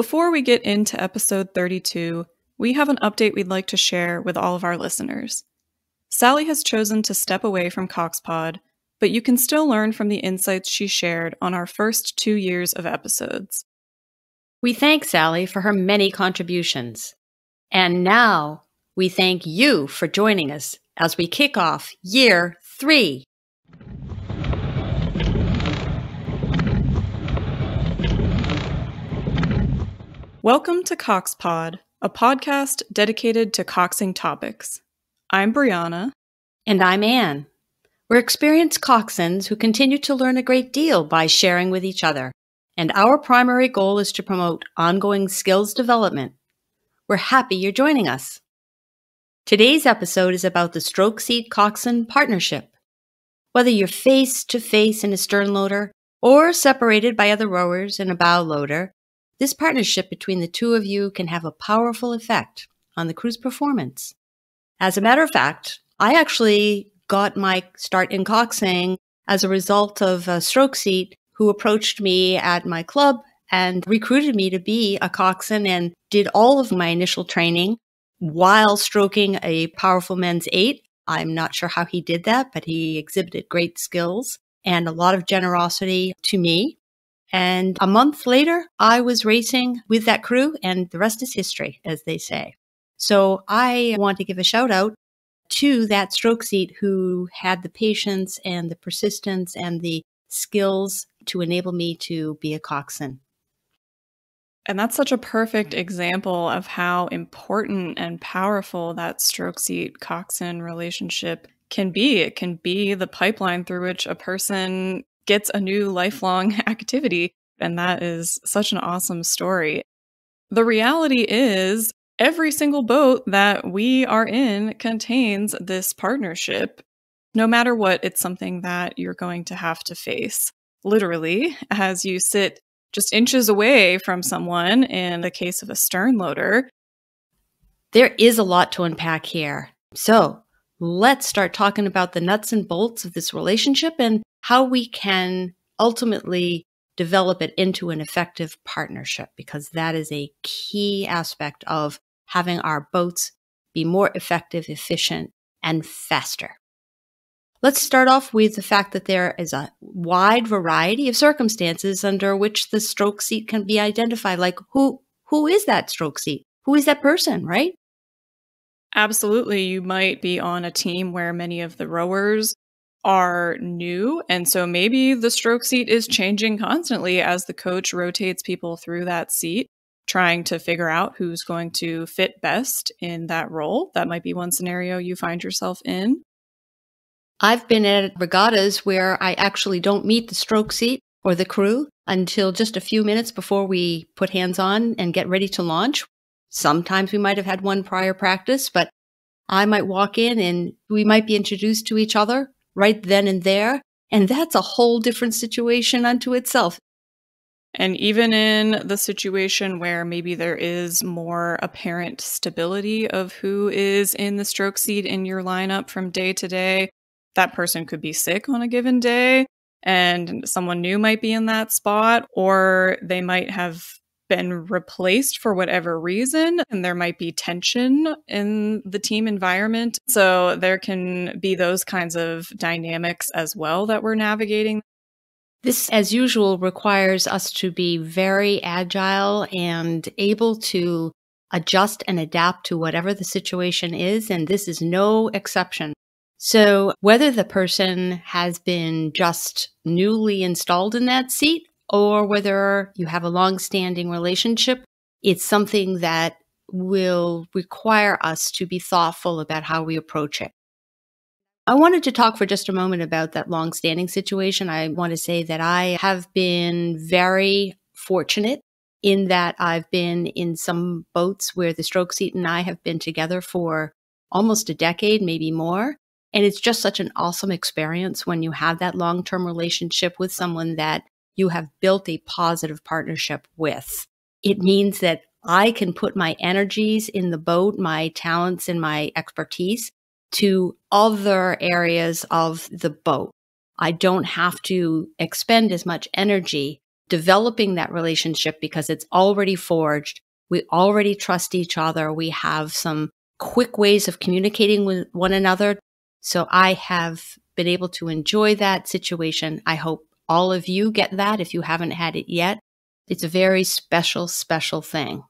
Before we get into episode 32, we have an update we'd like to share with all of our listeners. Sally has chosen to step away from CoxPod, but you can still learn from the insights she shared on our first two years of episodes. We thank Sally for her many contributions. And now we thank you for joining us as we kick off year three. Welcome to CoxPod, a podcast dedicated to coxing topics. I'm Brianna. And I'm Anne. We're experienced coxswains who continue to learn a great deal by sharing with each other, and our primary goal is to promote ongoing skills development. We're happy you're joining us. Today's episode is about the stroke seat coxswain partnership. Whether you're face to face in a stern loader or separated by other rowers in a bow loader, this partnership between the two of you can have a powerful effect on the crew's performance. As a matter of fact, I actually got my start in coxing as a result of a stroke seat who approached me at my club and recruited me to be a coxswain and did all of my initial training while stroking a powerful men's eight. I'm not sure how he did that, but he exhibited great skills and a lot of generosity to me. And a month later, I was racing with that crew, and the rest is history, as they say. So I want to give a shout out to that stroke seat who had the patience and the persistence and the skills to enable me to be a coxswain. And that's such a perfect example of how important and powerful that stroke seat coxswain relationship can be. It can be the pipeline through which a person gets a new lifelong activity. And that is such an awesome story. The reality is, every single boat that we are in contains this partnership. No matter what, it's something that you're going to have to face, literally, as you sit just inches away from someone in the case of a stern loader. There is a lot to unpack here. So let's start talking about the nuts and bolts of this relationship and how we can ultimately develop it into an effective partnership, because that is a key aspect of having our boats be more effective, efficient, and faster. Let's start off with the fact that there is a wide variety of circumstances under which the stroke seat can be identified. Like who who is that stroke seat? Who is that person, right? Absolutely. You might be on a team where many of the rowers are new. And so maybe the stroke seat is changing constantly as the coach rotates people through that seat trying to figure out who's going to fit best in that role. That might be one scenario you find yourself in. I've been at regattas where I actually don't meet the stroke seat or the crew until just a few minutes before we put hands on and get ready to launch. Sometimes we might have had one prior practice, but I might walk in and we might be introduced to each other right then and there. And that's a whole different situation unto itself. And even in the situation where maybe there is more apparent stability of who is in the stroke seat in your lineup from day to day, that person could be sick on a given day and someone new might be in that spot, or they might have been replaced for whatever reason, and there might be tension in the team environment. So there can be those kinds of dynamics as well that we're navigating. This, as usual, requires us to be very agile and able to adjust and adapt to whatever the situation is. And this is no exception. So whether the person has been just newly installed in that seat or whether you have a long standing relationship, it's something that will require us to be thoughtful about how we approach it. I wanted to talk for just a moment about that long-standing situation. I want to say that I have been very fortunate in that I've been in some boats where the stroke seat and I have been together for almost a decade, maybe more. And it's just such an awesome experience when you have that long-term relationship with someone that you have built a positive partnership with. It means that I can put my energies in the boat, my talents and my expertise to other areas of the boat. I don't have to expend as much energy developing that relationship because it's already forged. We already trust each other. We have some quick ways of communicating with one another. So I have been able to enjoy that situation. I hope all of you get that if you haven't had it yet. It's a very special, special thing.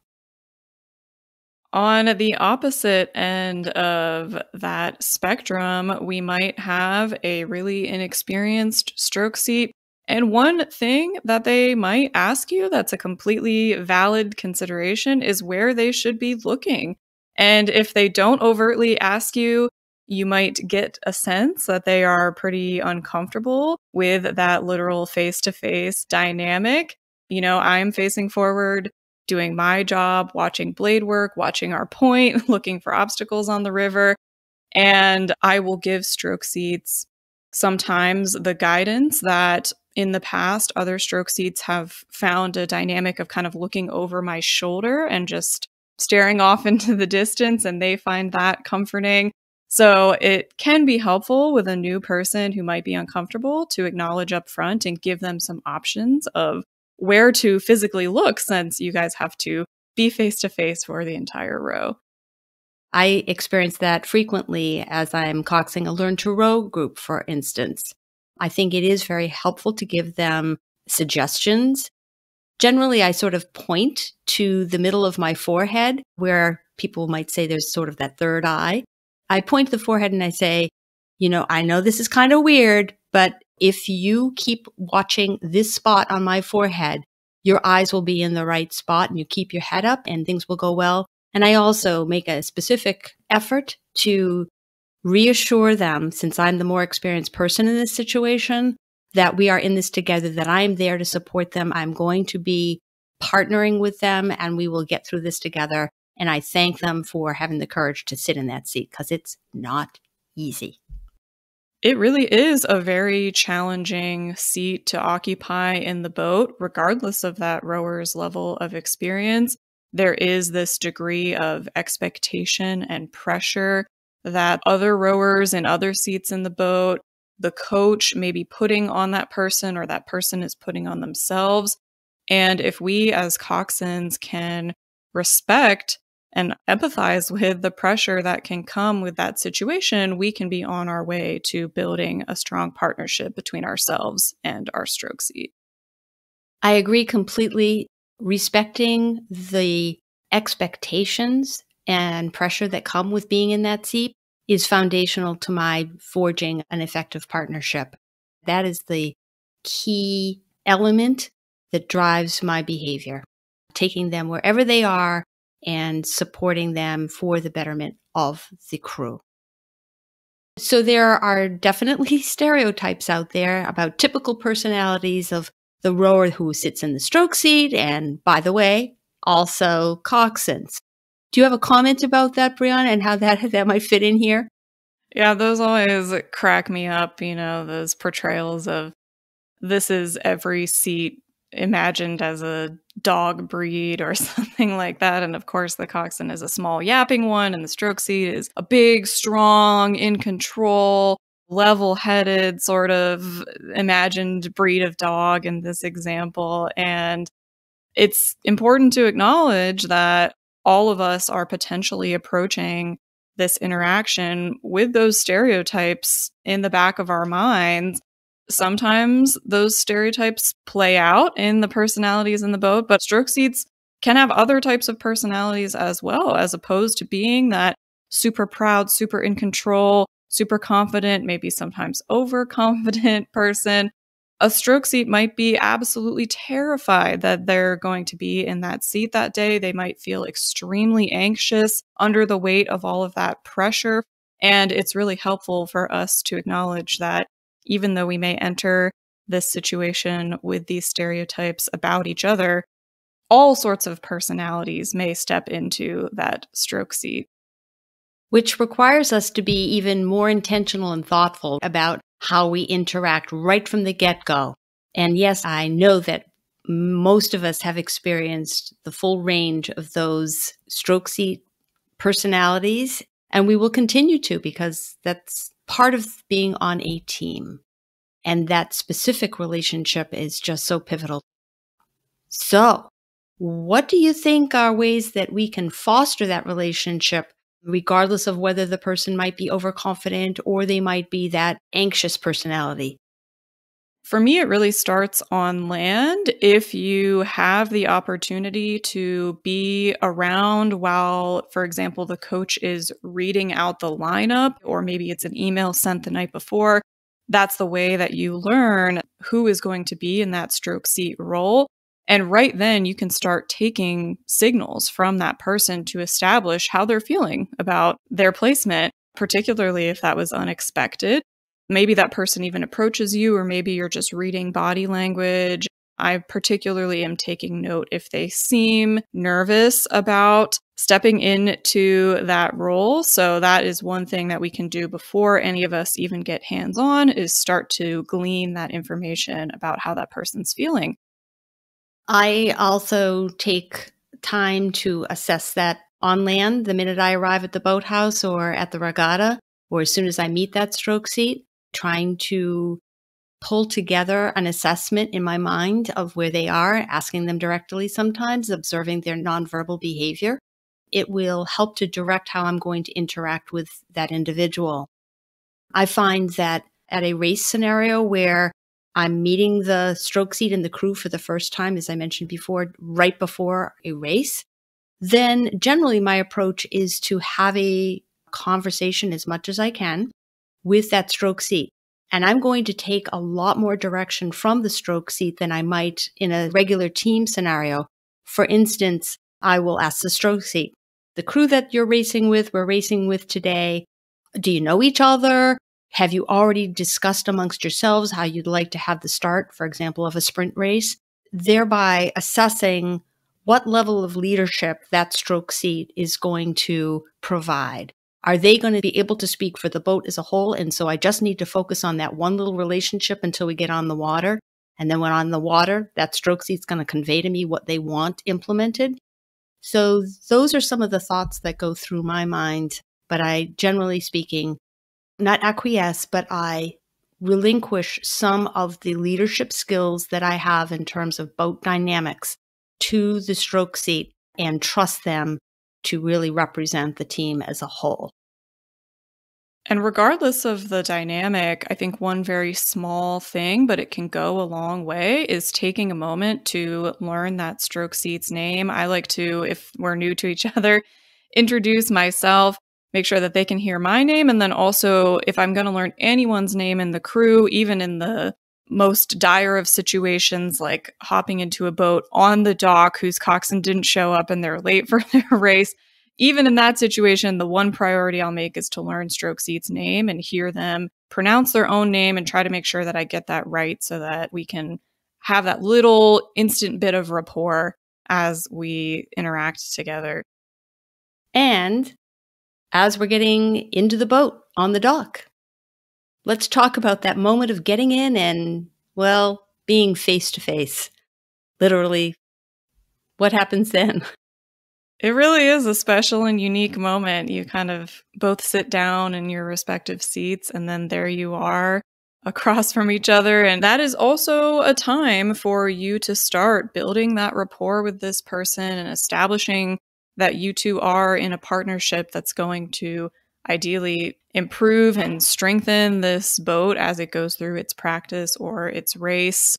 On the opposite end of that spectrum, we might have a really inexperienced stroke seat. And one thing that they might ask you that's a completely valid consideration is where they should be looking. And if they don't overtly ask you, you might get a sense that they are pretty uncomfortable with that literal face to face dynamic. You know, I'm facing forward doing my job, watching blade work, watching our point, looking for obstacles on the river. And I will give stroke seats sometimes the guidance that in the past other stroke seats have found a dynamic of kind of looking over my shoulder and just staring off into the distance, and they find that comforting. So it can be helpful with a new person who might be uncomfortable to acknowledge up front and give them some options of where to physically look since you guys have to be face to face for the entire row. I experience that frequently as I'm coxing a learn to row group, for instance. I think it is very helpful to give them suggestions. Generally, I sort of point to the middle of my forehead where people might say there's sort of that third eye. I point to the forehead and I say, you know, I know this is kind of weird, but if you keep watching this spot on my forehead, your eyes will be in the right spot and you keep your head up and things will go well. And I also make a specific effort to reassure them, since I'm the more experienced person in this situation, that we are in this together, that I am there to support them. I'm going to be partnering with them and we will get through this together. And I thank them for having the courage to sit in that seat because it's not easy. It really is a very challenging seat to occupy in the boat, regardless of that rower's level of experience. There is this degree of expectation and pressure that other rowers in other seats in the boat, the coach may be putting on that person or that person is putting on themselves. And if we as coxswains can respect and empathize with the pressure that can come with that situation, we can be on our way to building a strong partnership between ourselves and our stroke seat. I agree completely. Respecting the expectations and pressure that come with being in that seat is foundational to my forging an effective partnership. That is the key element that drives my behavior, taking them wherever they are and supporting them for the betterment of the crew. So there are definitely stereotypes out there about typical personalities of the rower who sits in the stroke seat and, by the way, also coxswains. Do you have a comment about that, Brianna, and how that that might fit in here? Yeah, those always crack me up, you know, those portrayals of this is every seat imagined as a dog breed or something like that. And of course, the coxswain is a small yapping one, and the stroke seat is a big, strong, in control, level headed sort of imagined breed of dog in this example. And it's important to acknowledge that all of us are potentially approaching this interaction with those stereotypes in the back of our minds sometimes those stereotypes play out in the personalities in the boat, but stroke seats can have other types of personalities as well, as opposed to being that super proud, super in control, super confident, maybe sometimes overconfident person. A stroke seat might be absolutely terrified that they're going to be in that seat that day. They might feel extremely anxious under the weight of all of that pressure. And it's really helpful for us to acknowledge that even though we may enter this situation with these stereotypes about each other, all sorts of personalities may step into that stroke seat. Which requires us to be even more intentional and thoughtful about how we interact right from the get go. And yes, I know that most of us have experienced the full range of those stroke seat personalities, and we will continue to because that's part of being on a team. And that specific relationship is just so pivotal. So, what do you think are ways that we can foster that relationship, regardless of whether the person might be overconfident or they might be that anxious personality? For me, it really starts on land. If you have the opportunity to be around while, for example, the coach is reading out the lineup, or maybe it's an email sent the night before, that's the way that you learn who is going to be in that stroke seat role. And right then, you can start taking signals from that person to establish how they're feeling about their placement, particularly if that was unexpected. Maybe that person even approaches you, or maybe you're just reading body language. I particularly am taking note if they seem nervous about stepping into that role. So that is one thing that we can do before any of us even get hands on is start to glean that information about how that person's feeling. I also take time to assess that on land the minute I arrive at the boathouse or at the regatta, or as soon as I meet that stroke seat trying to pull together an assessment in my mind of where they are, asking them directly sometimes, observing their nonverbal behavior. It will help to direct how I'm going to interact with that individual. I find that at a race scenario where I'm meeting the stroke seat and the crew for the first time, as I mentioned before, right before a race, then generally my approach is to have a conversation as much as I can with that stroke seat. And I'm going to take a lot more direction from the stroke seat than I might in a regular team scenario. For instance, I will ask the stroke seat, the crew that you're racing with, we're racing with today, do you know each other? Have you already discussed amongst yourselves how you'd like to have the start, for example, of a sprint race? Thereby assessing what level of leadership that stroke seat is going to provide. Are they going to be able to speak for the boat as a whole? And so I just need to focus on that one little relationship until we get on the water. And then when on the water, that stroke seat's going to convey to me what they want implemented. So those are some of the thoughts that go through my mind. But I, generally speaking, not acquiesce, but I relinquish some of the leadership skills that I have in terms of boat dynamics to the stroke seat and trust them to really represent the team as a whole. And regardless of the dynamic, I think one very small thing, but it can go a long way, is taking a moment to learn that stroke seat's name. I like to, if we're new to each other, introduce myself, make sure that they can hear my name. And then also, if I'm going to learn anyone's name in the crew, even in the most dire of situations, like hopping into a boat on the dock whose coxswain didn't show up and they're late for their race. Even in that situation, the one priority I'll make is to learn Stroke Seat's name and hear them pronounce their own name and try to make sure that I get that right so that we can have that little instant bit of rapport as we interact together. And as we're getting into the boat on the dock, Let's talk about that moment of getting in and, well, being face to face. Literally, what happens then? It really is a special and unique moment. You kind of both sit down in your respective seats, and then there you are across from each other. And that is also a time for you to start building that rapport with this person and establishing that you two are in a partnership that's going to ideally improve and strengthen this boat as it goes through its practice or its race.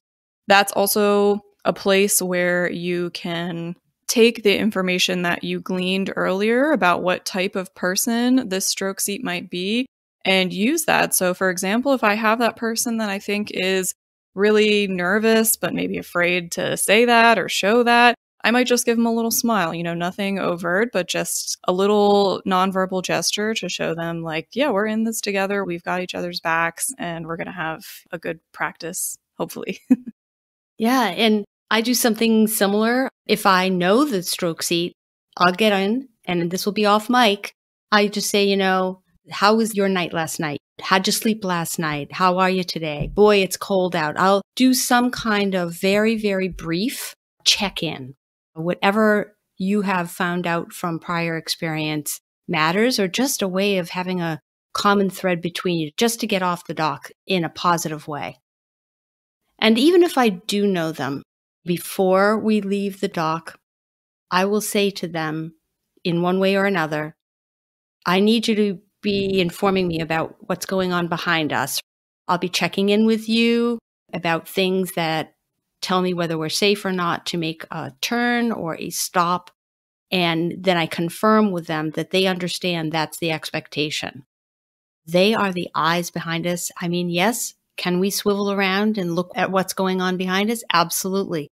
That's also a place where you can take the information that you gleaned earlier about what type of person this stroke seat might be and use that. So, for example, if I have that person that I think is really nervous, but maybe afraid to say that or show that, I might just give them a little smile, you know, nothing overt, but just a little nonverbal gesture to show them, like, yeah, we're in this together. We've got each other's backs and we're going to have a good practice, hopefully. yeah. And I do something similar. If I know the stroke seat, I'll get in and this will be off mic. I just say, you know, how was your night last night? How'd you sleep last night? How are you today? Boy, it's cold out. I'll do some kind of very, very brief check in Whatever you have found out from prior experience matters, or just a way of having a common thread between you just to get off the dock in a positive way. And even if I do know them, before we leave the dock, I will say to them in one way or another, I need you to be informing me about what's going on behind us. I'll be checking in with you about things that tell me whether we're safe or not to make a turn or a stop. And then I confirm with them that they understand that's the expectation. They are the eyes behind us. I mean, yes, can we swivel around and look at what's going on behind us? Absolutely.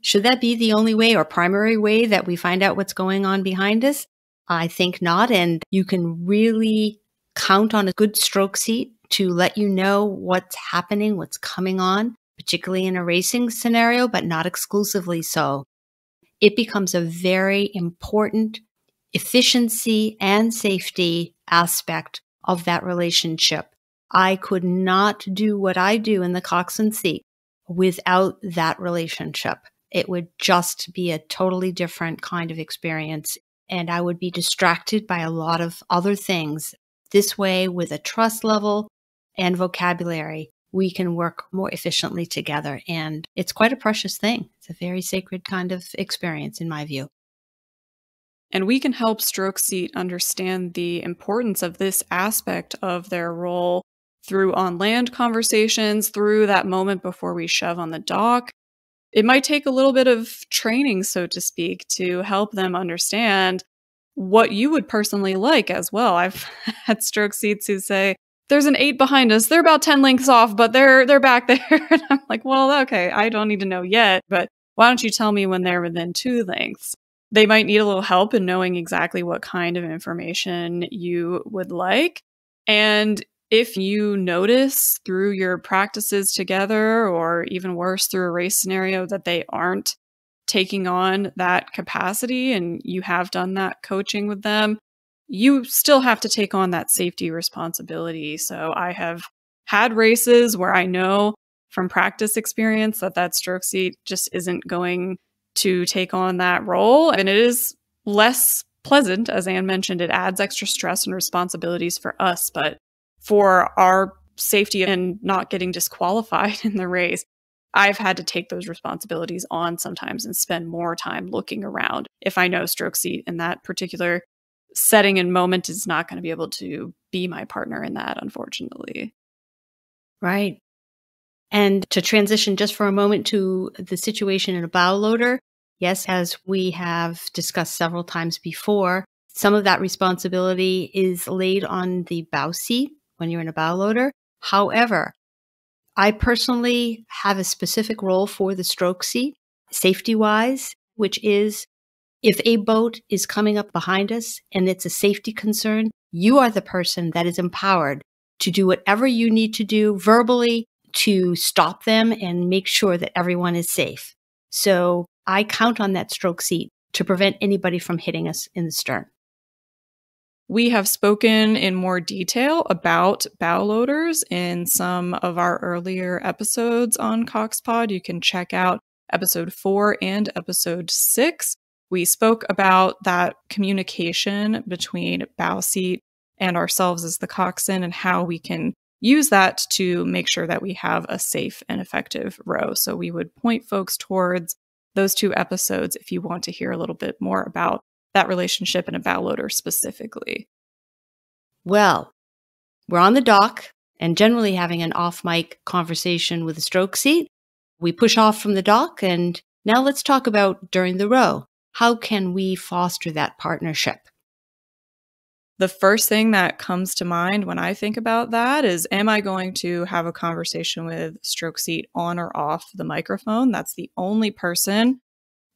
Should that be the only way or primary way that we find out what's going on behind us? I think not. And you can really count on a good stroke seat to let you know what's happening, what's coming on, particularly in a racing scenario, but not exclusively so. It becomes a very important efficiency and safety aspect of that relationship. I could not do what I do in the coxswain seat without that relationship. It would just be a totally different kind of experience. And I would be distracted by a lot of other things. This way, with a trust level and vocabulary, we can work more efficiently together. And it's quite a precious thing. It's a very sacred kind of experience, in my view. And we can help stroke seat understand the importance of this aspect of their role through on land conversations, through that moment before we shove on the dock. It might take a little bit of training, so to speak, to help them understand what you would personally like as well. I've had stroke seats who say, there's an eight behind us. They're about 10 lengths off, but they're they're back there. and I'm like, well, okay, I don't need to know yet, but why don't you tell me when they're within two lengths? They might need a little help in knowing exactly what kind of information you would like. And if you notice through your practices together, or even worse, through a race scenario, that they aren't taking on that capacity and you have done that coaching with them, you still have to take on that safety responsibility. So I have had races where I know from practice experience that that stroke seat just isn't going to take on that role. And it is less pleasant. As Anne mentioned, it adds extra stress and responsibilities for us. But for our safety and not getting disqualified in the race, I've had to take those responsibilities on sometimes and spend more time looking around if I know stroke seat in that particular setting and moment is not going to be able to be my partner in that, unfortunately. Right. And to transition just for a moment to the situation in a bow loader, yes, as we have discussed several times before, some of that responsibility is laid on the bow seat when you're in a bow loader. However, I personally have a specific role for the stroke seat, safety wise, which is if a boat is coming up behind us and it's a safety concern, you are the person that is empowered to do whatever you need to do verbally to stop them and make sure that everyone is safe. So I count on that stroke seat to prevent anybody from hitting us in the stern. We have spoken in more detail about bow loaders in some of our earlier episodes on CoxPod. You can check out episode four and episode six. We spoke about that communication between bow seat and ourselves as the coxswain and how we can use that to make sure that we have a safe and effective row. So we would point folks towards those two episodes if you want to hear a little bit more about that relationship in a bow loader specifically? Well, we're on the dock and generally having an off mic conversation with a stroke seat. We push off from the dock and now let's talk about during the row. How can we foster that partnership? The first thing that comes to mind when I think about that is Am I going to have a conversation with stroke seat on or off the microphone? That's the only person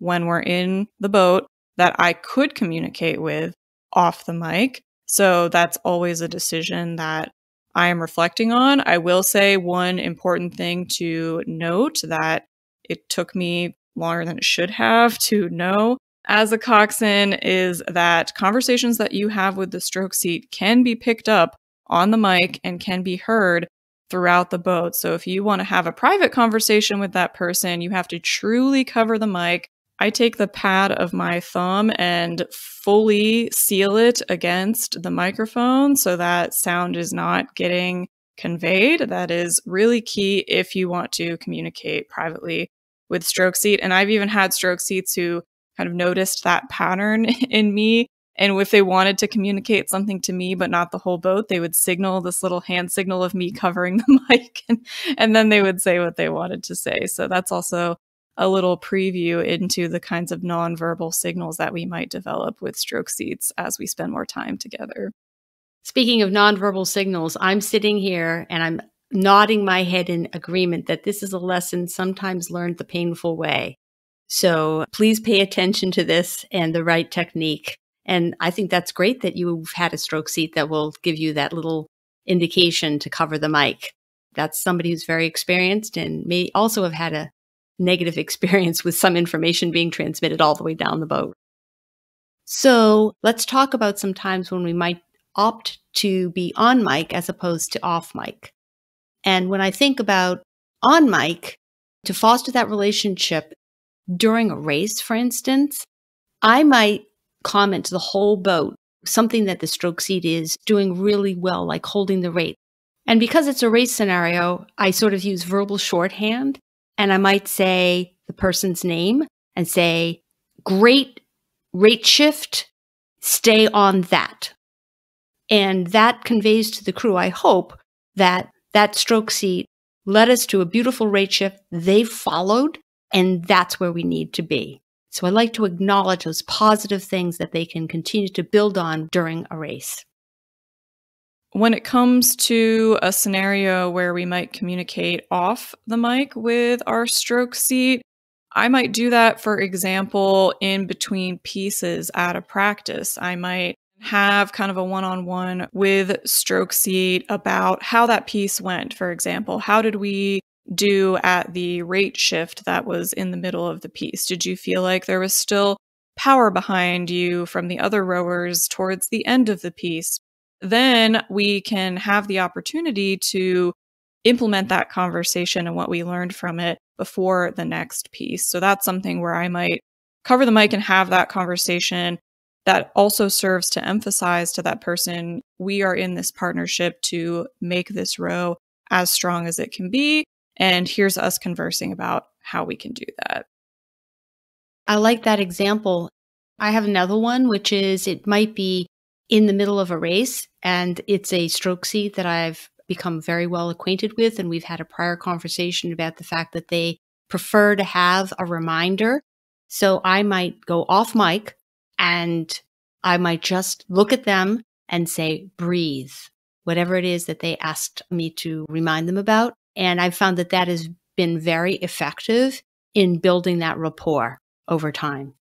when we're in the boat that I could communicate with off the mic. So that's always a decision that I am reflecting on. I will say one important thing to note that it took me longer than it should have to know as a coxswain is that conversations that you have with the stroke seat can be picked up on the mic and can be heard throughout the boat. So if you want to have a private conversation with that person, you have to truly cover the mic I take the pad of my thumb and fully seal it against the microphone so that sound is not getting conveyed. That is really key if you want to communicate privately with stroke seat. And I've even had stroke seats who kind of noticed that pattern in me. And if they wanted to communicate something to me, but not the whole boat, they would signal this little hand signal of me covering the mic. And, and then they would say what they wanted to say. So that's also a little preview into the kinds of nonverbal signals that we might develop with stroke seats as we spend more time together. Speaking of nonverbal signals, I'm sitting here and I'm nodding my head in agreement that this is a lesson sometimes learned the painful way. So please pay attention to this and the right technique. And I think that's great that you've had a stroke seat that will give you that little indication to cover the mic. That's somebody who's very experienced and may also have had a negative experience with some information being transmitted all the way down the boat. So let's talk about some times when we might opt to be on mic as opposed to off mic. And when I think about on mic, to foster that relationship during a race, for instance, I might comment to the whole boat something that the stroke seat is doing really well, like holding the rate. And because it's a race scenario, I sort of use verbal shorthand and I might say the person's name and say, great rate shift, stay on that. And that conveys to the crew, I hope, that that stroke seat led us to a beautiful rate shift. They've followed, and that's where we need to be. So I like to acknowledge those positive things that they can continue to build on during a race. When it comes to a scenario where we might communicate off the mic with our stroke seat, I might do that, for example, in between pieces at a practice. I might have kind of a one on one with stroke seat about how that piece went, for example. How did we do at the rate shift that was in the middle of the piece? Did you feel like there was still power behind you from the other rowers towards the end of the piece? Then we can have the opportunity to implement that conversation and what we learned from it before the next piece. So that's something where I might cover the mic and have that conversation that also serves to emphasize to that person we are in this partnership to make this row as strong as it can be. And here's us conversing about how we can do that. I like that example. I have another one, which is it might be in the middle of a race and it's a stroke seat that I've become very well acquainted with. And we've had a prior conversation about the fact that they prefer to have a reminder. So I might go off mic and I might just look at them and say, breathe, whatever it is that they asked me to remind them about. And I've found that that has been very effective in building that rapport over time.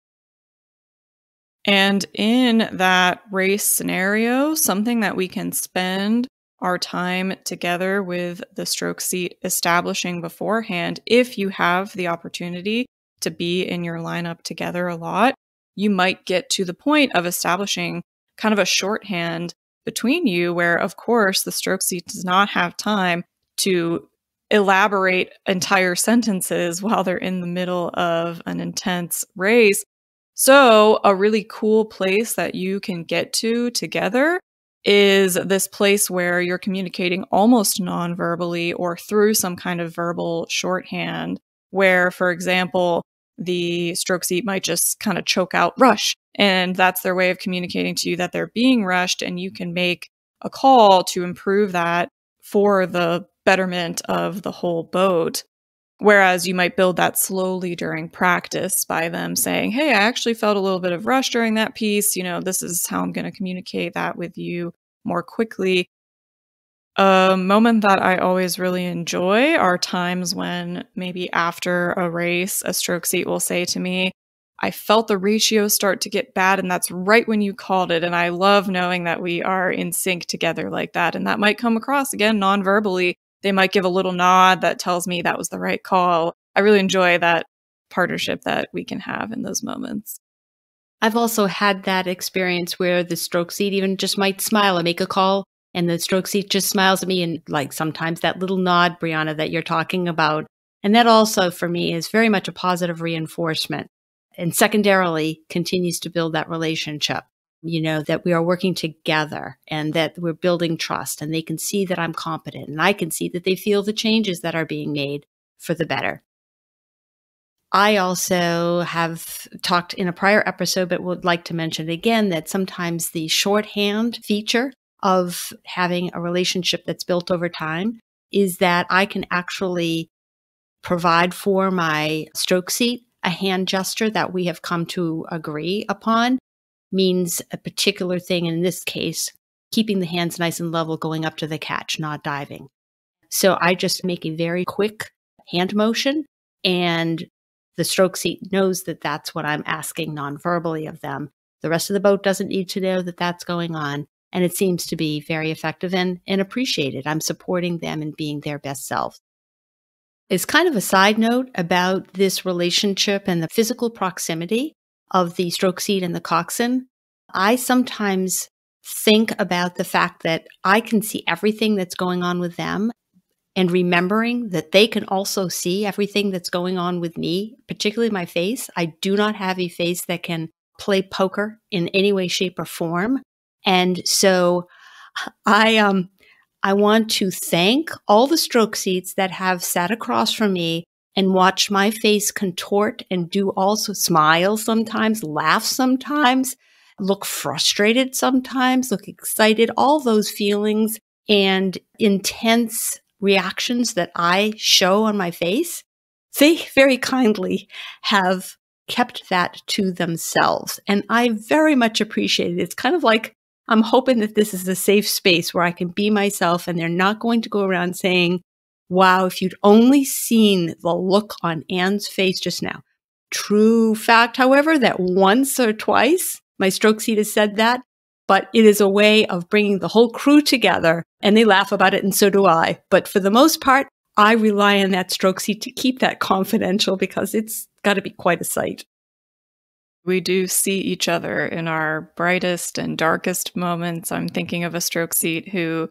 And in that race scenario, something that we can spend our time together with the stroke seat establishing beforehand, if you have the opportunity to be in your lineup together a lot, you might get to the point of establishing kind of a shorthand between you where of course the stroke seat does not have time to elaborate entire sentences while they're in the middle of an intense race. So, a really cool place that you can get to together is this place where you're communicating almost non verbally or through some kind of verbal shorthand, where, for example, the stroke seat might just kind of choke out rush. And that's their way of communicating to you that they're being rushed. And you can make a call to improve that for the betterment of the whole boat. Whereas you might build that slowly during practice by them saying, Hey, I actually felt a little bit of rush during that piece. You know, this is how I'm going to communicate that with you more quickly. A moment that I always really enjoy are times when maybe after a race, a stroke seat will say to me, I felt the ratio start to get bad, and that's right when you called it. And I love knowing that we are in sync together like that. And that might come across again non verbally. They might give a little nod that tells me that was the right call. I really enjoy that partnership that we can have in those moments. I've also had that experience where the stroke seat even just might smile and make a call and the stroke seat just smiles at me and like sometimes that little nod, Brianna, that you're talking about. And that also for me is very much a positive reinforcement and secondarily continues to build that relationship. You know, that we are working together and that we're building trust and they can see that I'm competent and I can see that they feel the changes that are being made for the better. I also have talked in a prior episode, but would like to mention again that sometimes the shorthand feature of having a relationship that's built over time is that I can actually provide for my stroke seat a hand gesture that we have come to agree upon means a particular thing. In this case, keeping the hands nice and level going up to the catch, not diving. So I just make a very quick hand motion and the stroke seat knows that that's what I'm asking non-verbally of them. The rest of the boat doesn't need to know that that's going on. And it seems to be very effective and, and appreciated. I'm supporting them and being their best selves. It's kind of a side note about this relationship and the physical proximity of the stroke seat and the coxswain. I sometimes think about the fact that I can see everything that's going on with them and remembering that they can also see everything that's going on with me, particularly my face. I do not have a face that can play poker in any way, shape, or form. And so I um I want to thank all the stroke seats that have sat across from me and watched my face contort and do also smile sometimes, laugh sometimes, look frustrated sometimes, look excited, all those feelings and intense reactions that I show on my face, they very kindly have kept that to themselves. And I very much appreciate it. It's kind of like I'm hoping that this is a safe space where I can be myself and they're not going to go around saying, wow, if you'd only seen the look on Anne's face just now. True fact, however, that once or twice my stroke seat has said that, but it is a way of bringing the whole crew together and they laugh about it and so do I. But for the most part, I rely on that stroke seat to keep that confidential because it's got to be quite a sight. We do see each other in our brightest and darkest moments. I'm thinking of a stroke seat who,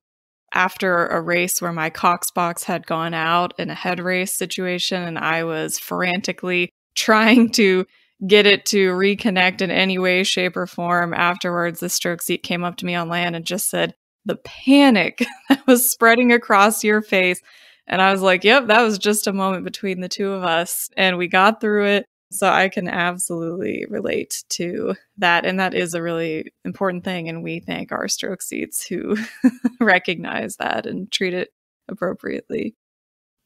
after a race where my Cox box had gone out in a head race situation, and I was frantically trying to get it to reconnect in any way, shape, or form afterwards, the stroke seat came up to me on land and just said, The panic that was spreading across your face. And I was like, Yep, that was just a moment between the two of us. And we got through it. So I can absolutely relate to that. And that is a really important thing. And we thank our stroke seats who recognize that and treat it appropriately.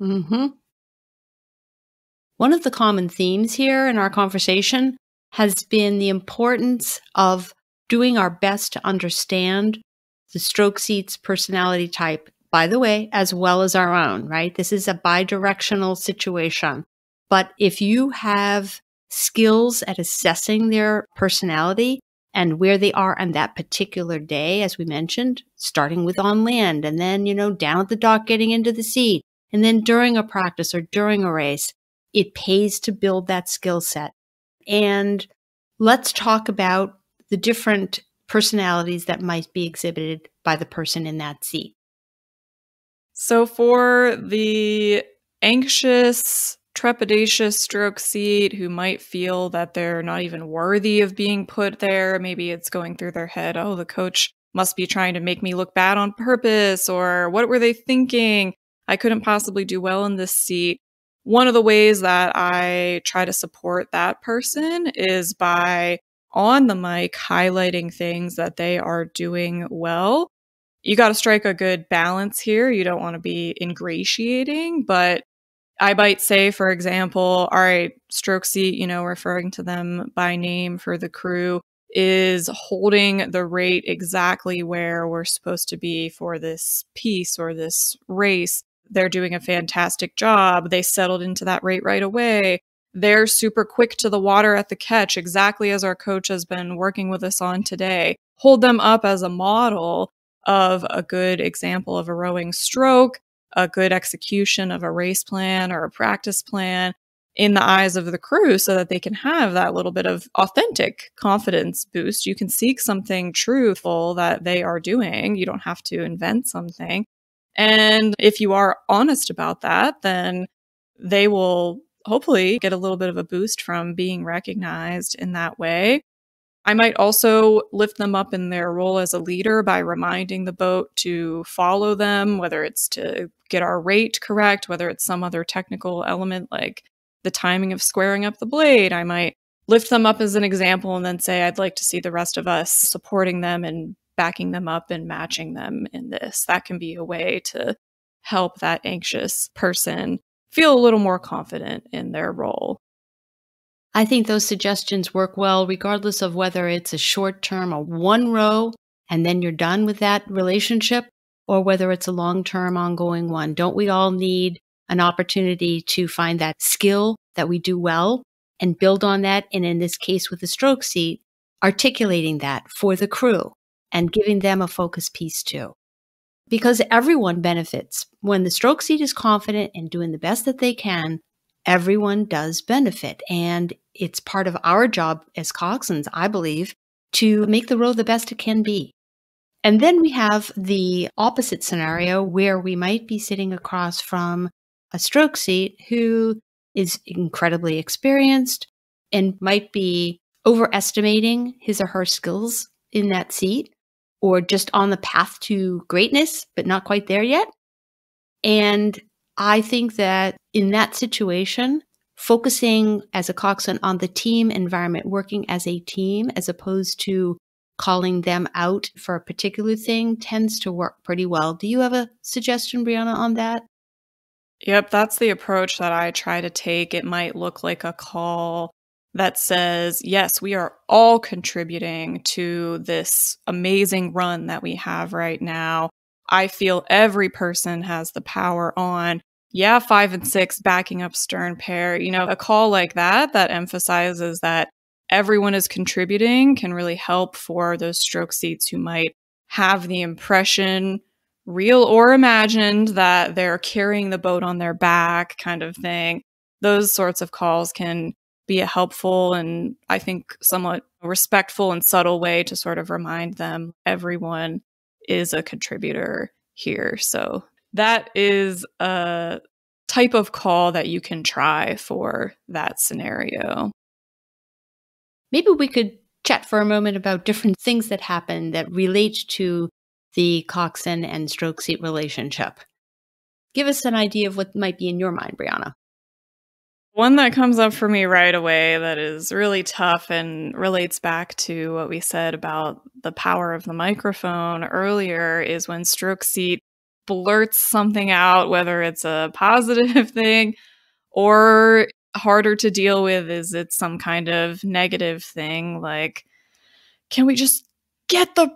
Mm-hmm. One of the common themes here in our conversation has been the importance of doing our best to understand the stroke seat's personality type, by the way, as well as our own, right? This is a bidirectional situation. But if you have skills at assessing their personality and where they are on that particular day, as we mentioned, starting with on land and then, you know, down at the dock getting into the seat and then during a practice or during a race, it pays to build that skill set. And let's talk about the different personalities that might be exhibited by the person in that seat. So, for the anxious, trepidatious stroke seat who might feel that they're not even worthy of being put there. Maybe it's going through their head, oh, the coach must be trying to make me look bad on purpose, or what were they thinking? I couldn't possibly do well in this seat. One of the ways that I try to support that person is by on the mic highlighting things that they are doing well. You got to strike a good balance here. You don't want to be ingratiating, but I might say, for example, all right, stroke seat, you know, referring to them by name for the crew is holding the rate exactly where we're supposed to be for this piece or this race. They're doing a fantastic job. They settled into that rate right away. They're super quick to the water at the catch, exactly as our coach has been working with us on today. Hold them up as a model of a good example of a rowing stroke a good execution of a race plan or a practice plan in the eyes of the crew so that they can have that little bit of authentic confidence boost. You can seek something truthful that they are doing. You don't have to invent something. And if you are honest about that, then they will hopefully get a little bit of a boost from being recognized in that way. I might also lift them up in their role as a leader by reminding the boat to follow them, whether it's to get our rate correct, whether it's some other technical element like the timing of squaring up the blade. I might lift them up as an example and then say, I'd like to see the rest of us supporting them and backing them up and matching them in this. That can be a way to help that anxious person feel a little more confident in their role. I think those suggestions work well, regardless of whether it's a short term, a one row, and then you're done with that relationship, or whether it's a long term, ongoing one. Don't we all need an opportunity to find that skill that we do well and build on that? And in this case, with the stroke seat, articulating that for the crew and giving them a focus piece too. Because everyone benefits. When the stroke seat is confident and doing the best that they can, everyone does benefit. And it's part of our job as coxswains, I believe, to make the row the best it can be. And then we have the opposite scenario where we might be sitting across from a stroke seat who is incredibly experienced and might be overestimating his or her skills in that seat or just on the path to greatness, but not quite there yet. And I think that in that situation, focusing as a coxswain on the team environment, working as a team as opposed to calling them out for a particular thing tends to work pretty well. Do you have a suggestion, Brianna, on that? Yep, that's the approach that I try to take. It might look like a call that says, yes, we are all contributing to this amazing run that we have right now. I feel every person has the power on. Yeah, five and six backing up stern pair. You know, a call like that that emphasizes that everyone is contributing can really help for those stroke seats who might have the impression, real or imagined, that they're carrying the boat on their back, kind of thing. Those sorts of calls can be a helpful and I think somewhat respectful and subtle way to sort of remind them everyone is a contributor here. So that is a type of call that you can try for that scenario. Maybe we could chat for a moment about different things that happen that relate to the coxswain and stroke seat relationship. Give us an idea of what might be in your mind, Brianna. One that comes up for me right away that is really tough and relates back to what we said about the power of the microphone earlier is when stroke seat blurts something out, whether it's a positive thing or harder to deal with is it's some kind of negative thing like can we just get the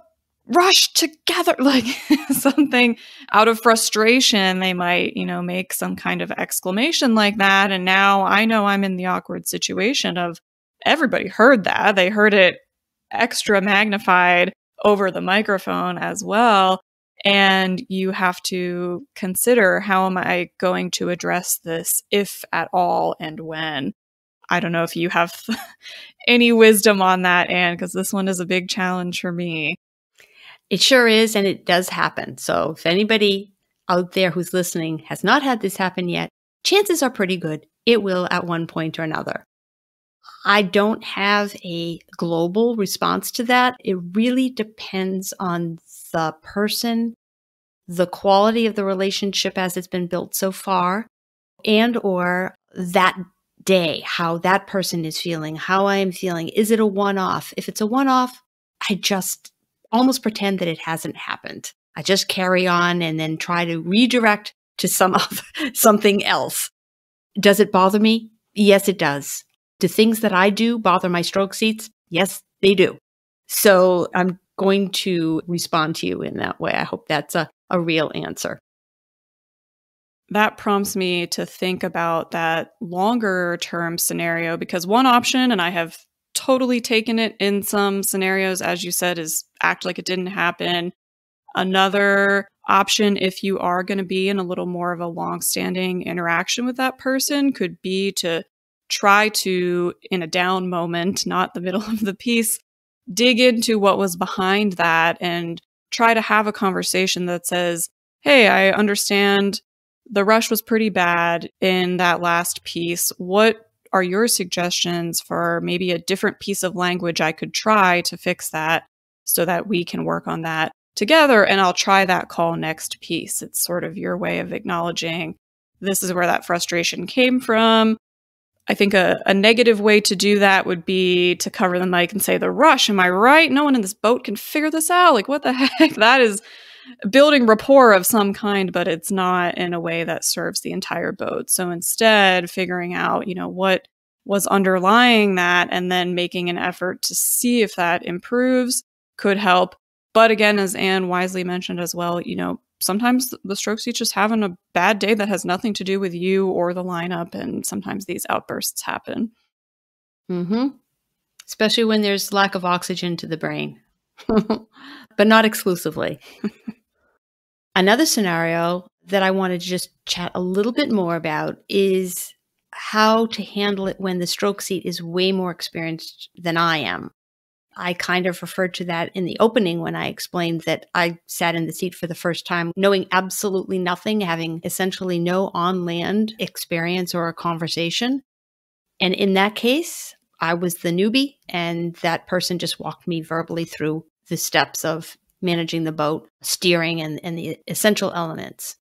rush together like something out of frustration. They might you know make some kind of exclamation like that. And now i know i'm in the awkward situation of everybody heard that. They heard it extra magnified over the microphone as well. And you have to consider how am i going to address this if at all and when? I don't know if you have any wisdom on that anne because this one is a big challenge for me it sure is, and it does happen. So if anybody out there who's listening has not had this happen yet, chances are pretty good it will at one point or another. I don't have a global response to that. It really depends on the person, the quality of the relationship as it's been built so far, and or that day, how that person is feeling, how I am feeling. Is it a one-off? If it's a one-off, I just almost pretend that it hasn't happened. I just carry on and then try to redirect to some of something else. Does it bother me? Yes, it does. Do things that I do bother my stroke seats? Yes, they do. So I'm going to respond to you in that way. I hope that's a, a real answer. That prompts me to think about that longer term scenario because one option, and I have totally taken it in some scenarios, as you said, is act like it didn't happen. Another option, if you are going to be in a little more of a long standing interaction with that person, could be to try to, in a down moment, not the middle of the piece, dig into what was behind that and try to have a conversation that says, Hey, I understand the rush was pretty bad in that last piece. What are your suggestions for maybe a different piece of language I could try to fix that so that we can work on that together? And I'll try that call next piece. It's sort of your way of acknowledging this is where that frustration came from. I think a, a negative way to do that would be to cover the mic and say, The rush, am I right? No one in this boat can figure this out. Like, what the heck? That is building rapport of some kind, but it's not in a way that serves the entire boat. So instead, figuring out, you know, what was underlying that and then making an effort to see if that improves could help. But again, as Anne wisely mentioned as well, you know, sometimes the stroke seat's just having a bad day that has nothing to do with you or the lineup, and sometimes these outbursts happen. Mm-hmm. Especially when there's lack of oxygen to the brain, but not exclusively. Another scenario that I wanted to just chat a little bit more about is how to handle it when the stroke seat is way more experienced than I am. I kind of referred to that in the opening when I explained that I sat in the seat for the first time, knowing absolutely nothing, having essentially no on land experience or a conversation. And in that case, I was the newbie, and that person just walked me verbally through the steps of managing the boat, steering, and, and the essential elements.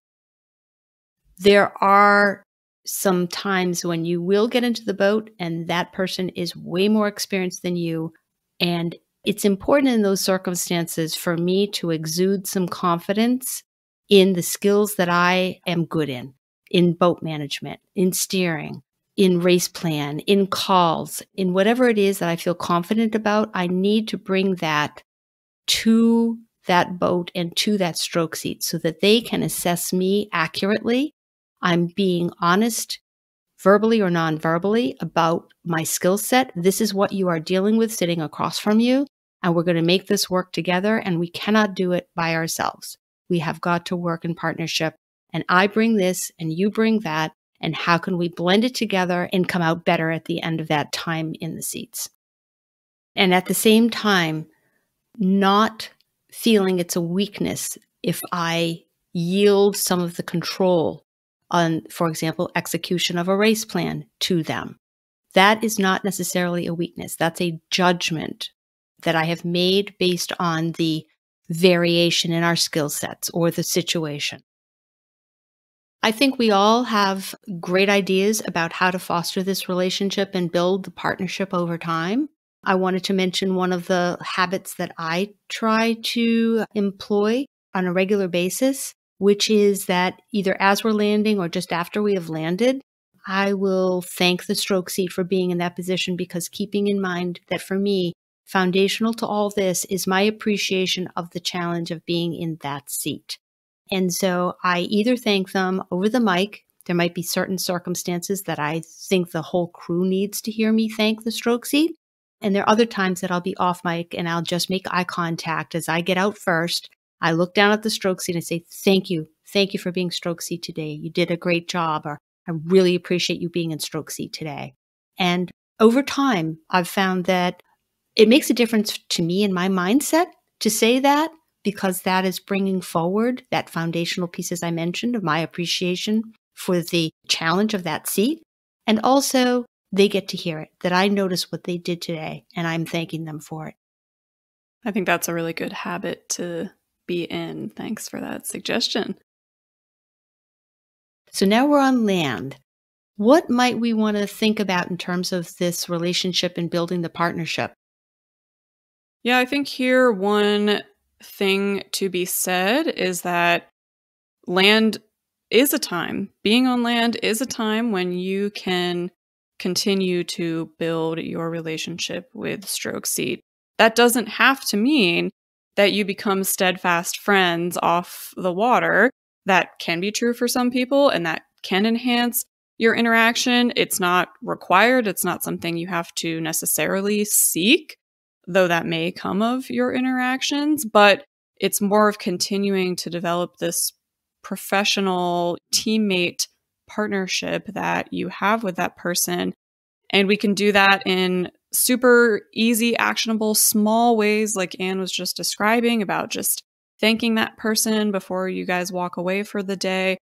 There are some times when you will get into the boat and that person is way more experienced than you and it's important in those circumstances for me to exude some confidence in the skills that I am good in, in boat management, in steering, in race plan, in calls, in whatever it is that I feel confident about. I need to bring that to that boat and to that stroke seat so that they can assess me accurately. I'm being honest verbally or non verbally, about my skill set. This is what you are dealing with sitting across from you. And we're going to make this work together. And we cannot do it by ourselves. We have got to work in partnership. And I bring this and you bring that. And how can we blend it together and come out better at the end of that time in the seats? And at the same time, not feeling it's a weakness if I yield some of the control on, for example, execution of a race plan to them. That is not necessarily a weakness. That's a judgment that I have made based on the variation in our skill sets or the situation. I think we all have great ideas about how to foster this relationship and build the partnership over time. I wanted to mention one of the habits that I try to employ on a regular basis, which is that either as we're landing or just after we have landed, I will thank the stroke seat for being in that position because keeping in mind that for me, foundational to all this is my appreciation of the challenge of being in that seat. And so I either thank them over the mic. There might be certain circumstances that I think the whole crew needs to hear me thank the stroke seat. And there are other times that I'll be off mic and I'll just make eye contact as I get out first I look down at the stroke seat and I say, Thank you. Thank you for being stroke seat today. You did a great job, or I really appreciate you being in stroke seat today. And over time, I've found that it makes a difference to me in my mindset to say that because that is bringing forward that foundational pieces I mentioned of my appreciation for the challenge of that seat. And also, they get to hear it that I notice what they did today and I'm thanking them for it. I think that's a really good habit to be in. Thanks for that suggestion. So now we're on land. What might we want to think about in terms of this relationship and building the partnership? Yeah, I think here one thing to be said is that land is a time, being on land is a time when you can continue to build your relationship with Stroke Seat. That doesn't have to mean that you become steadfast friends off the water. That can be true for some people and that can enhance your interaction. It's not required, it's not something you have to necessarily seek, though that may come of your interactions, but it's more of continuing to develop this professional teammate partnership that you have with that person. And we can do that in super easy, actionable, small ways, like Anne was just describing about just thanking that person before you guys walk away for the day.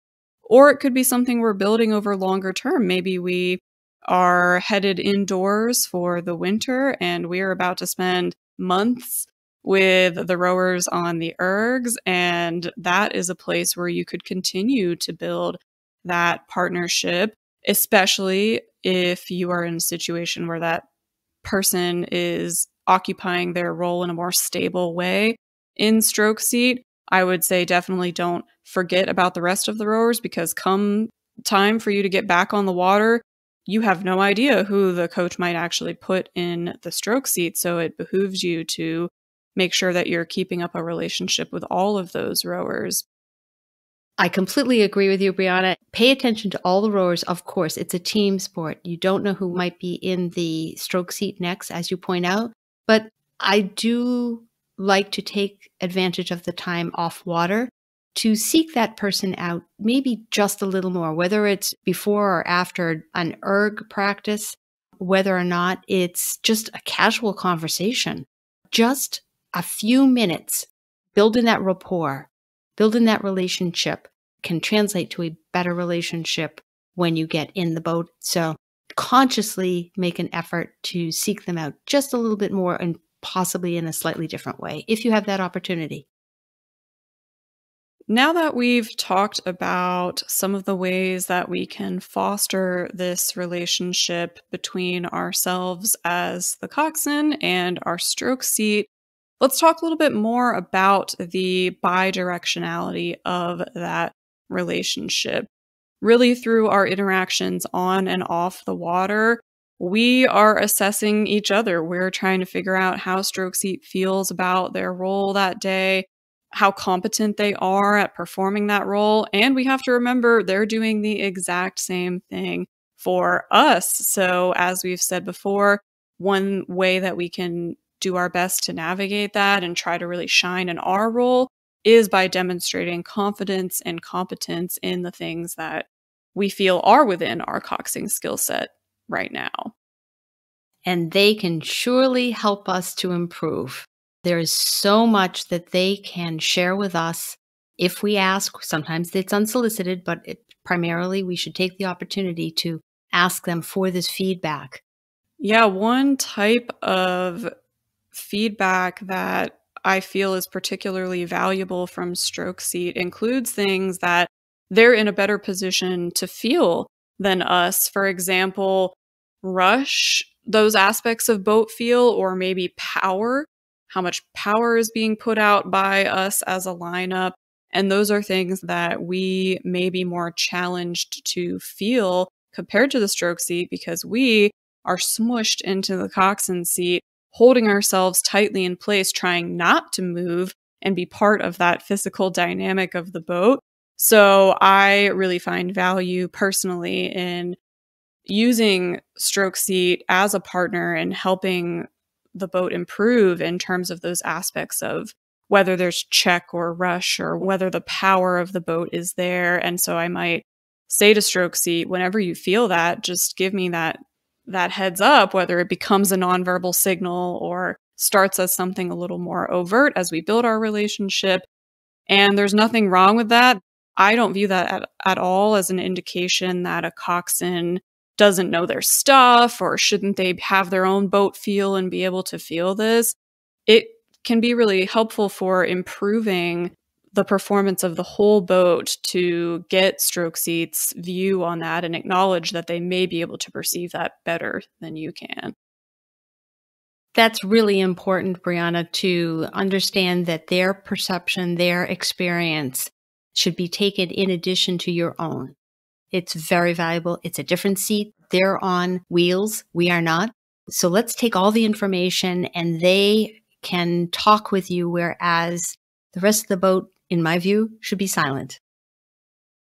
Or it could be something we're building over longer term. Maybe we are headed indoors for the winter and we're about to spend months with the rowers on the ergs. And that is a place where you could continue to build that partnership especially if you are in a situation where that person is occupying their role in a more stable way in stroke seat. I would say definitely don't forget about the rest of the rowers because come time for you to get back on the water, you have no idea who the coach might actually put in the stroke seat. So it behooves you to make sure that you're keeping up a relationship with all of those rowers. I completely agree with you, Brianna. Pay attention to all the rowers. Of course, it's a team sport. You don't know who might be in the stroke seat next, as you point out. But I do like to take advantage of the time off water to seek that person out maybe just a little more, whether it's before or after an erg practice, whether or not it's just a casual conversation, just a few minutes building that rapport, building that relationship can translate to a better relationship when you get in the boat. So consciously make an effort to seek them out just a little bit more and possibly in a slightly different way if you have that opportunity. Now that we've talked about some of the ways that we can foster this relationship between ourselves as the coxswain and our stroke seat, let's talk a little bit more about the bidirectionality of that relationship. Really, through our interactions on and off the water, we are assessing each other. We're trying to figure out how stroke seat feels about their role that day how competent they are at performing that role. And we have to remember they're doing the exact same thing for us. So, as we've said before, one way that we can do our best to navigate that and try to really shine in our role is by demonstrating confidence and competence in the things that we feel are within our coxing skill set right now. And they can surely help us to improve. There is so much that they can share with us if we ask. Sometimes it's unsolicited, but it, primarily we should take the opportunity to ask them for this feedback. Yeah, one type of feedback that I feel is particularly valuable from Stroke Seat includes things that they're in a better position to feel than us. For example, rush, those aspects of boat feel, or maybe power how much power is being put out by us as a lineup. And those are things that we may be more challenged to feel compared to the stroke seat because we are smushed into the coxswain seat, holding ourselves tightly in place, trying not to move and be part of that physical dynamic of the boat. So I really find value personally in using stroke seat as a partner and helping the boat improve in terms of those aspects of whether there's check or rush or whether the power of the boat is there. And so I might say to stroke seat, whenever you feel that, just give me that that heads up, whether it becomes a nonverbal signal or starts as something a little more overt as we build our relationship. And there's nothing wrong with that. I don't view that at, at all as an indication that a coxswain doesn't know their stuff or shouldn't they have their own boat feel and be able to feel this it can be really helpful for improving the performance of the whole boat to get stroke seats view on that and acknowledge that they may be able to perceive that better than you can that's really important, Brianna, to understand that their perception, their experience should be taken in addition to your own. It's very valuable. It's a different seat. They're on wheels. We are not. So let's take all the information and they can talk with you, whereas the rest of the boat, in my view, should be silent.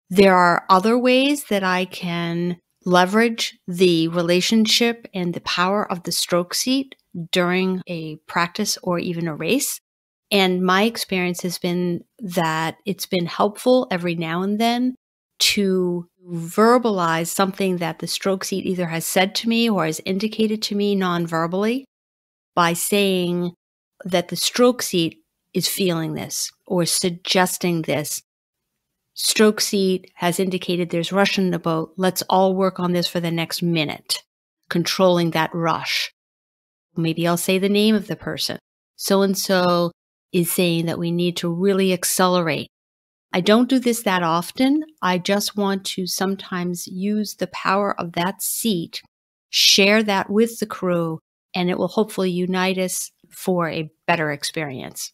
There are other ways that I can leverage the relationship and the power of the stroke seat during a practice or even a race. And my experience has been that it's been helpful every now and then to verbalize something that the stroke seat either has said to me or has indicated to me non-verbally by saying that the stroke seat is feeling this or suggesting this. Stroke seat has indicated there's rush in the boat. Let's all work on this for the next minute, controlling that rush. Maybe I'll say the name of the person. So and so is saying that we need to really accelerate I don't do this that often. I just want to sometimes use the power of that seat, share that with the crew, and it will hopefully unite us for a better experience.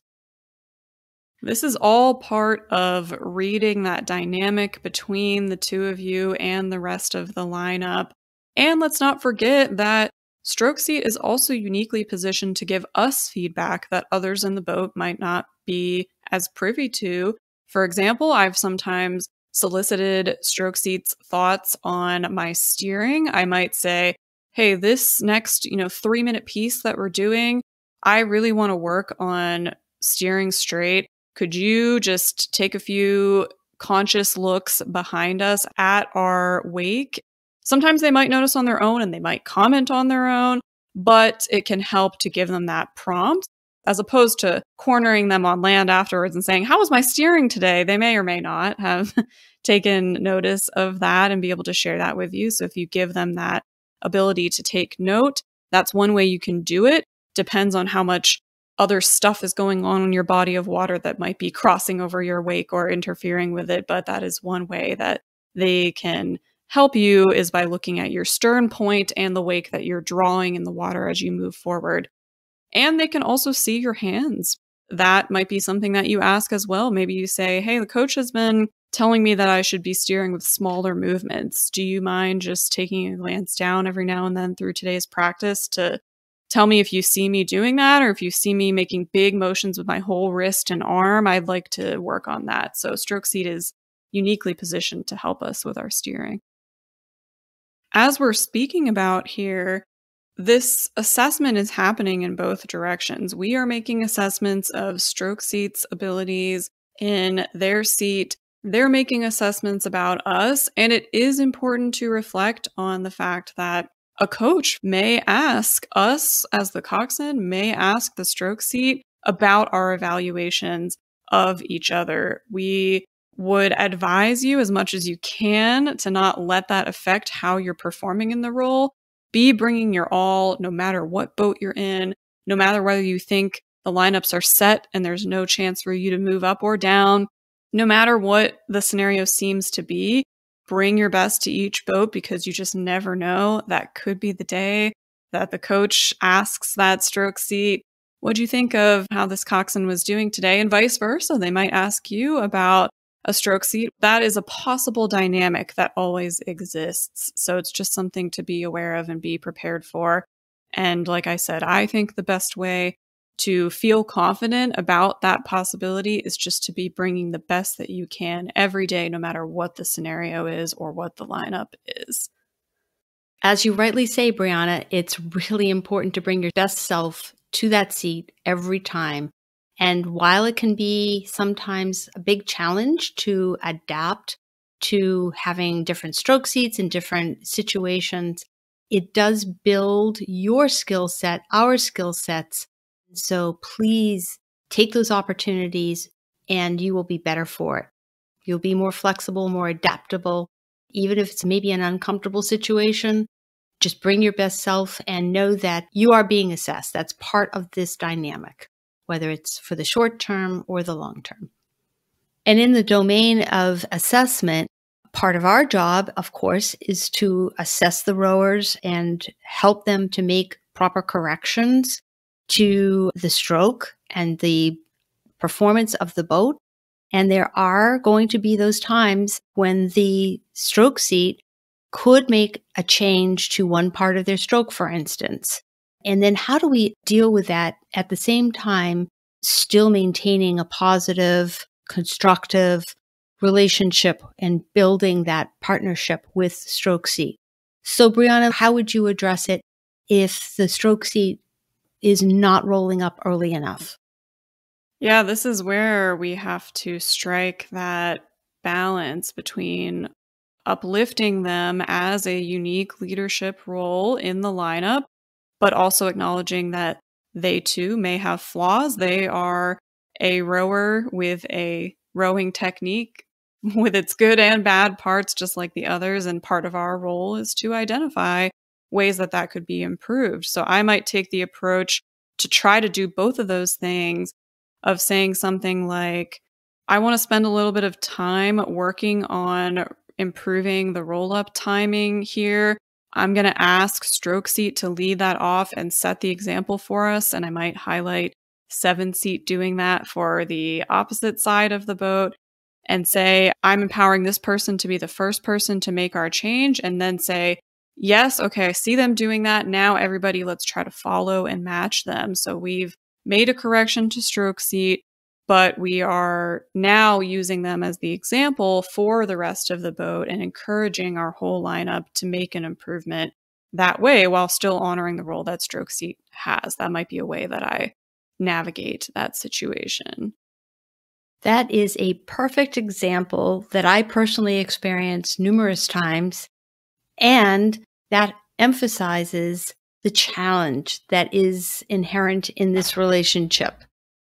This is all part of reading that dynamic between the two of you and the rest of the lineup. And let's not forget that Stroke Seat is also uniquely positioned to give us feedback that others in the boat might not be as privy to. For example, I've sometimes solicited Stroke Seat's thoughts on my steering. I might say, hey, this next, you know, three minute piece that we're doing, I really want to work on steering straight. Could you just take a few conscious looks behind us at our wake? Sometimes they might notice on their own and they might comment on their own, but it can help to give them that prompt as opposed to cornering them on land afterwards and saying, How was my steering today? They may or may not have taken notice of that and be able to share that with you. So if you give them that ability to take note, that's one way you can do it. Depends on how much other stuff is going on in your body of water that might be crossing over your wake or interfering with it. But that is one way that they can help you is by looking at your stern point and the wake that you're drawing in the water as you move forward. And they can also see your hands. That might be something that you ask as well. Maybe you say, Hey, the coach has been telling me that I should be steering with smaller movements. Do you mind just taking a glance down every now and then through today's practice to tell me if you see me doing that or if you see me making big motions with my whole wrist and arm? I'd like to work on that. So, stroke seat is uniquely positioned to help us with our steering. As we're speaking about here, this assessment is happening in both directions. We are making assessments of stroke seats' abilities in their seat. They're making assessments about us. And it is important to reflect on the fact that a coach may ask us, as the coxswain, may ask the stroke seat about our evaluations of each other. We would advise you as much as you can to not let that affect how you're performing in the role be bringing your all no matter what boat you're in, no matter whether you think the lineups are set and there's no chance for you to move up or down, no matter what the scenario seems to be. Bring your best to each boat because you just never know. That could be the day that the coach asks that stroke seat, What do you think of how this coxswain was doing today? And vice versa. They might ask you about a stroke seat, that is a possible dynamic that always exists. So it's just something to be aware of and be prepared for. And like I said, I think the best way to feel confident about that possibility is just to be bringing the best that you can every day, no matter what the scenario is or what the lineup is. As you rightly say, Brianna, it's really important to bring your best self to that seat every time and while it can be sometimes a big challenge to adapt to having different stroke seats in different situations, it does build your skill set, our skill sets. So please take those opportunities and you will be better for it. You'll be more flexible, more adaptable. Even if it's maybe an uncomfortable situation, just bring your best self and know that you are being assessed. That's part of this dynamic whether it's for the short term or the long term. And in the domain of assessment, part of our job, of course, is to assess the rowers and help them to make proper corrections to the stroke and the performance of the boat. And there are going to be those times when the stroke seat could make a change to one part of their stroke, for instance. And then how do we deal with that at the same time, still maintaining a positive, constructive relationship and building that partnership with stroke seat? So, Brianna, how would you address it if the stroke seat is not rolling up early enough? Yeah, this is where we have to strike that balance between uplifting them as a unique leadership role in the lineup but also acknowledging that they too may have flaws. They are a rower with a rowing technique with its good and bad parts, just like the others. And part of our role is to identify ways that that could be improved. So I might take the approach to try to do both of those things of saying something like, I want to spend a little bit of time working on improving the roll up timing here. I'm going to ask Stroke Seat to lead that off and set the example for us. And I might highlight Seven Seat doing that for the opposite side of the boat and say, I'm empowering this person to be the first person to make our change. And then say, yes, okay, I see them doing that. Now, everybody, let's try to follow and match them. So we've made a correction to Stroke Seat but we are now using them as the example for the rest of the boat and encouraging our whole lineup to make an improvement that way while still honoring the role that stroke seat has. That might be a way that I navigate that situation. That is a perfect example that I personally experienced numerous times. And that emphasizes the challenge that is inherent in this relationship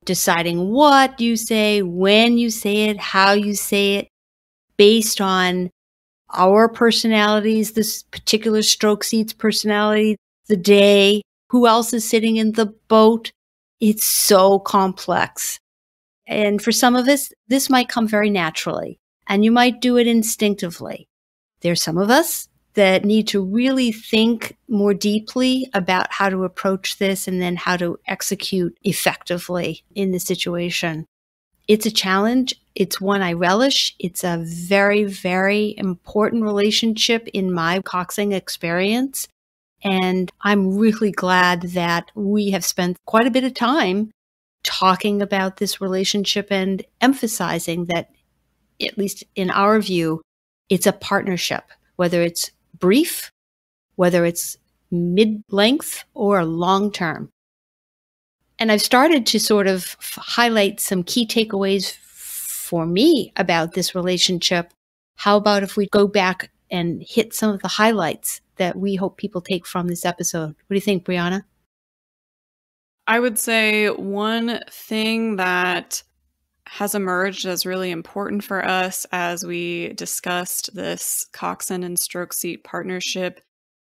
deciding what you say, when you say it, how you say it, based on our personalities, this particular stroke seat's personality, the day, who else is sitting in the boat. It's so complex. And for some of us, this might come very naturally and you might do it instinctively. There's some of us that need to really think more deeply about how to approach this and then how to execute effectively in the situation. It's a challenge. It's one I relish. It's a very, very important relationship in my coxing experience. And I'm really glad that we have spent quite a bit of time talking about this relationship and emphasizing that, at least in our view, it's a partnership, whether it's brief, whether it's mid length or long term. And I've started to sort of highlight some key takeaways for me about this relationship. How about if we go back and hit some of the highlights that we hope people take from this episode? What do you think, Brianna? I would say one thing that has emerged as really important for us as we discussed this coxswain and stroke seat partnership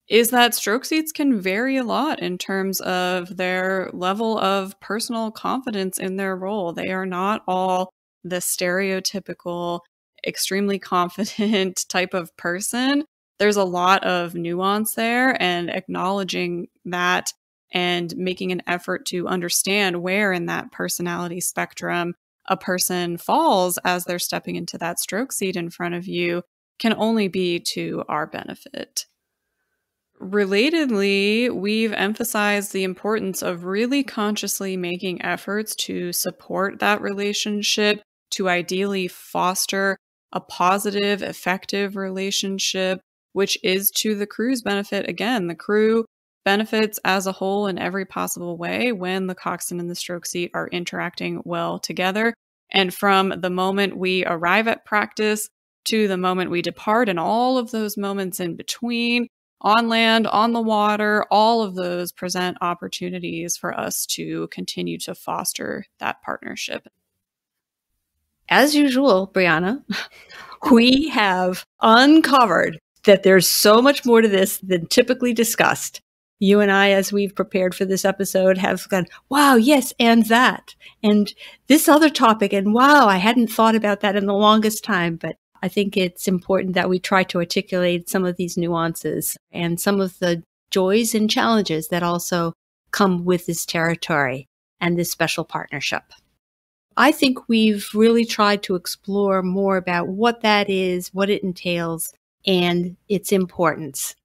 is that stroke seats can vary a lot in terms of their level of personal confidence in their role. They are not all the stereotypical, extremely confident type of person. There's a lot of nuance there, and acknowledging that and making an effort to understand where in that personality spectrum a person falls as they're stepping into that stroke seat in front of you can only be to our benefit. Relatedly, we've emphasized the importance of really consciously making efforts to support that relationship, to ideally foster a positive, effective relationship, which is to the crew's benefit. Again, the crew benefits as a whole in every possible way when the coxswain and the stroke seat are interacting well together. And from the moment we arrive at practice to the moment we depart, and all of those moments in between, on land, on the water, all of those present opportunities for us to continue to foster that partnership. As usual, Brianna, we have uncovered that there's so much more to this than typically discussed you and I, as we've prepared for this episode, have gone, wow, yes, and that, and this other topic, and wow, I hadn't thought about that in the longest time. But I think it's important that we try to articulate some of these nuances and some of the joys and challenges that also come with this territory and this special partnership. I think we've really tried to explore more about what that is, what it entails, and its importance.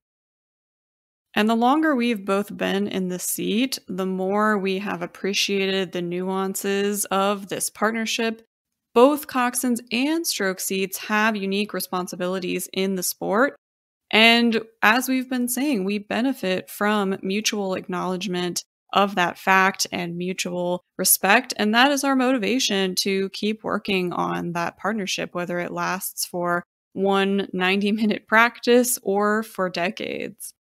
And the longer we've both been in the seat, the more we have appreciated the nuances of this partnership. Both coxswains and stroke seats have unique responsibilities in the sport. And as we've been saying, we benefit from mutual acknowledgement of that fact and mutual respect. And that is our motivation to keep working on that partnership, whether it lasts for one 90 minute practice or for decades.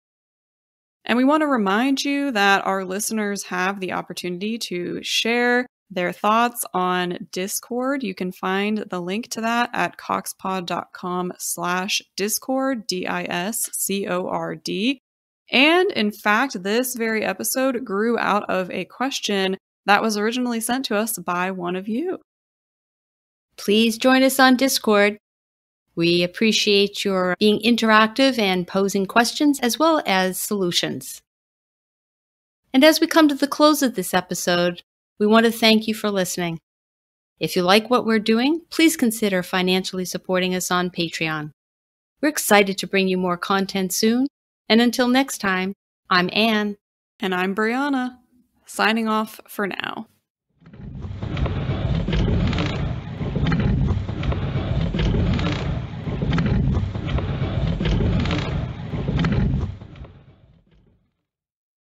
And we want to remind you that our listeners have the opportunity to share their thoughts on Discord. You can find the link to that at coxpod.com slash discord, D-I-S-C-O-R-D. And in fact, this very episode grew out of a question that was originally sent to us by one of you. Please join us on Discord. We appreciate your being interactive and posing questions as well as solutions. And as we come to the close of this episode, we want to thank you for listening. If you like what we're doing, please consider financially supporting us on Patreon. We're excited to bring you more content soon. And until next time, I'm Anne. And I'm Brianna, signing off for now.